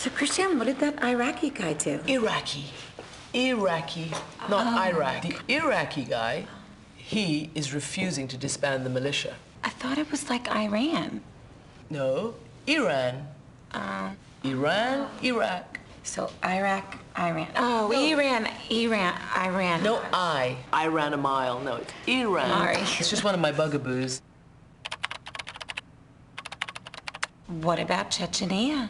So, Christian, what did that Iraqi guy do? Iraqi. Iraqi, not oh. Iraq. The Iraqi guy, he is refusing to disband the militia. I thought it was like Iran. No, Iran. Uh, Iran, Iraq. so, Iraq, Iran. Oh, Iran, Iran, Iran. No, I. I ran a mile. No, it's Iran. Sorry. It's just one of my bugaboos. What about Chechnya?